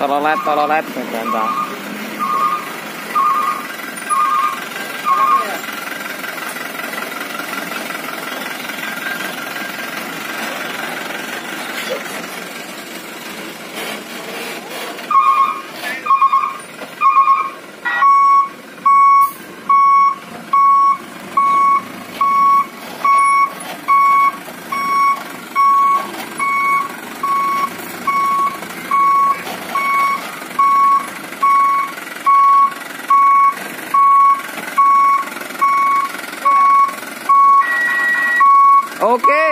Tololette, tololette, guarda. Oke.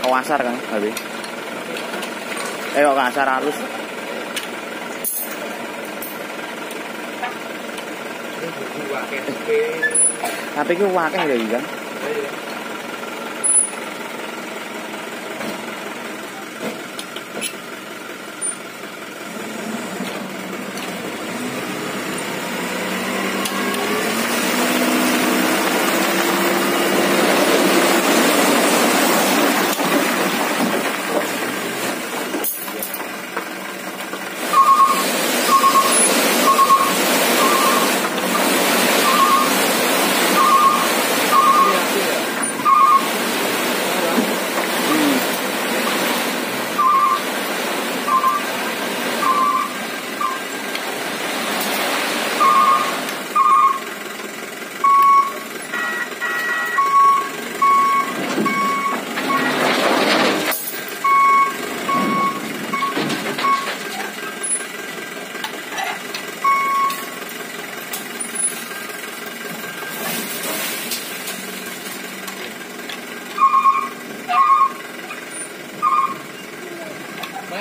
Kawasar kan, Abi? Eh kok kasar halus. Tapi ku wakeh ya, kan?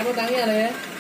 我当年嘞？